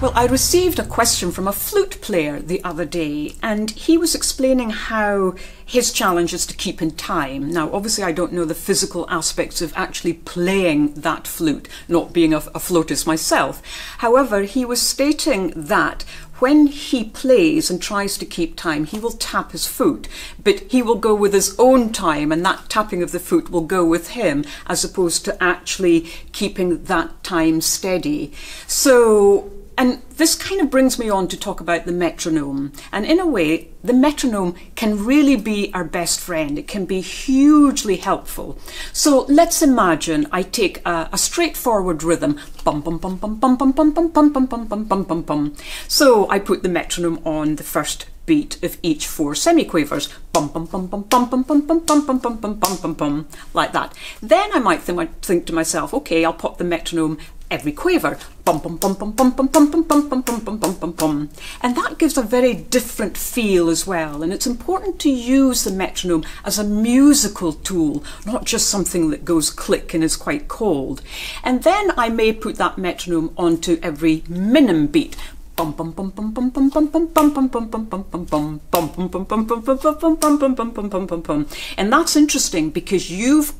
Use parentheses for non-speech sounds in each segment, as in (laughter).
Well, I received a question from a flute player the other day, and he was explaining how his challenge is to keep in time. Now, obviously, I don't know the physical aspects of actually playing that flute, not being a, a flautist myself. However, he was stating that when he plays and tries to keep time, he will tap his foot, but he will go with his own time, and that tapping of the foot will go with him, as opposed to actually keeping that time steady. So and this kind of brings me on to talk about the metronome. And in a way, the metronome can really be our best friend. It can be hugely helpful. So let's imagine I take a, a straightforward rhythm. Bum bum bum bum bum bum bum bum bum bum bum bum bum bum bum. So I put the metronome on the first beat of each four semiquavers. Bum bum bum bum bum bum bum bum bum bum bum bum bum bum bum like that. Then I might think to myself, okay, I'll pop the metronome every quaver. And that gives a very different feel as well. And it's important to use the metronome as a musical tool, not just something that goes click and is quite cold. And then I may put that metronome onto every minim beat. And that's interesting because you've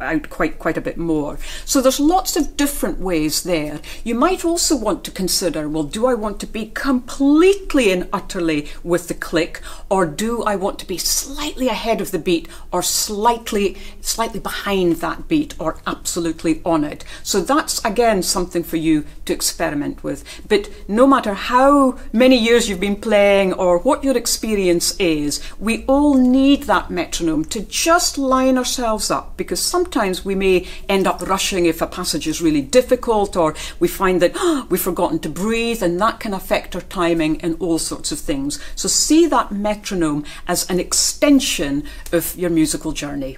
out quite quite a bit more. So there's lots of different ways there. You might also want to consider, well, do I want to be completely and utterly with the click, or do I want to be slightly ahead of the beat, or slightly slightly behind that beat, or absolutely on it? So that's again something for you to experiment with. But no matter how many years you've been playing or what your experience is, we all need that metronome to just line ourselves up because sometimes sometimes we may end up rushing if a passage is really difficult or we find that oh, (gasps) we've forgotten to breathe and that can affect our timing and all sorts of things. So see that metronome as an extension of your musical journey.